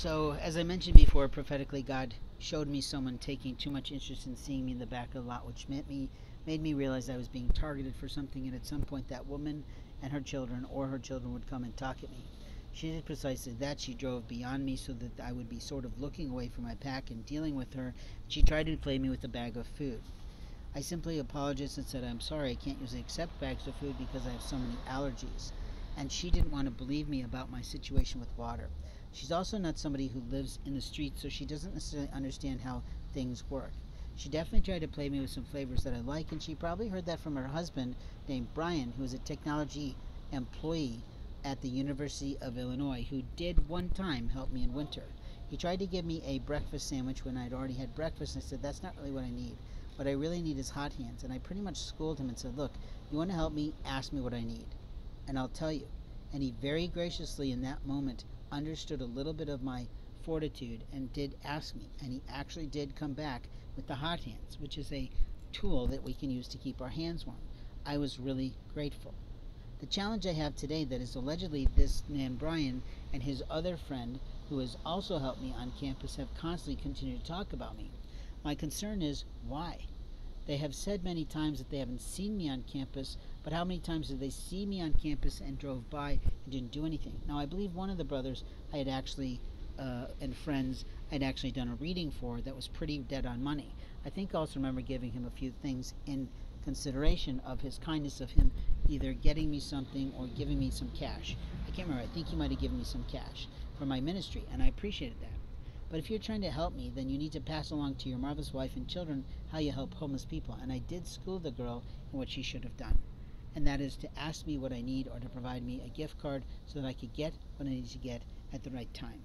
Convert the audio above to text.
So, as I mentioned before, prophetically, God showed me someone taking too much interest in seeing me in the back of the lot, which made me made me realize I was being targeted for something. And at some point, that woman and her children, or her children, would come and talk at me. She did precisely that. She drove beyond me so that I would be sort of looking away from my pack and dealing with her. She tried to play me with a bag of food. I simply apologized and said, I'm sorry, I can't usually accept bags of food because I have so many allergies. And she didn't want to believe me about my situation with water. She's also not somebody who lives in the streets, so she doesn't necessarily understand how things work. She definitely tried to play me with some flavors that I like, and she probably heard that from her husband named Brian, who is a technology employee at the University of Illinois, who did one time help me in winter. He tried to give me a breakfast sandwich when I'd already had breakfast, and I said, That's not really what I need. What I really need is hot hands. And I pretty much schooled him and said, Look, you want to help me? Ask me what I need, and I'll tell you. And he very graciously, in that moment, understood a little bit of my fortitude and did ask me. And he actually did come back with the hot hands, which is a tool that we can use to keep our hands warm. I was really grateful. The challenge I have today that is allegedly this man Brian and his other friend who has also helped me on campus have constantly continued to talk about me. My concern is why? They have said many times that they haven't seen me on campus, but how many times did they see me on campus and drove by and didn't do anything? Now, I believe one of the brothers I had actually, uh, and friends, I'd actually done a reading for that was pretty dead on money. I think I also remember giving him a few things in consideration of his kindness of him either getting me something or giving me some cash. I can't remember. I think he might have given me some cash for my ministry, and I appreciated that. But if you're trying to help me, then you need to pass along to your marvelous wife and children how you help homeless people. And I did school the girl in what she should have done. And that is to ask me what I need or to provide me a gift card so that I could get what I need to get at the right time.